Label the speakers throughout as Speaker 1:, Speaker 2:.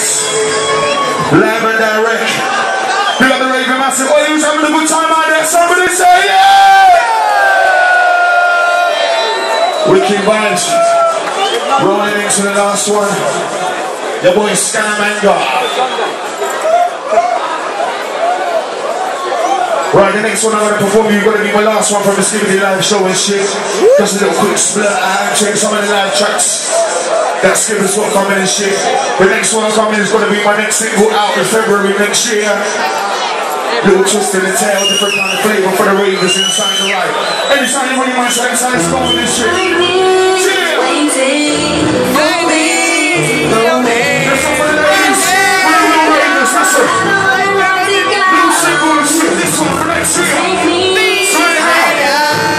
Speaker 1: Yes. Live and direct. We got the Raven Massive. Oh, you was having a good time out there? Somebody say yeah! Wicked vibes. Rolling into the last one. Your boy Scaramanga. Right, the next one I'm gonna perform, you're gonna be my last one from the Skibadee live show and shit. Just a little quick split, I check some of the live tracks. That skipper's not coming and shit. The next one coming is gonna be my next single out in February next year. Little twist in the tail, different kind of flavour for the ravers inside the light. Every you run your mind, say inside, it's going this for the ladies. The and shit, this one for. Right.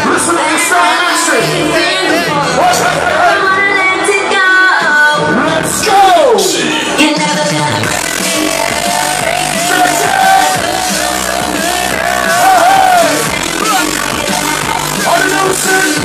Speaker 1: Listen to this, start action. Listen.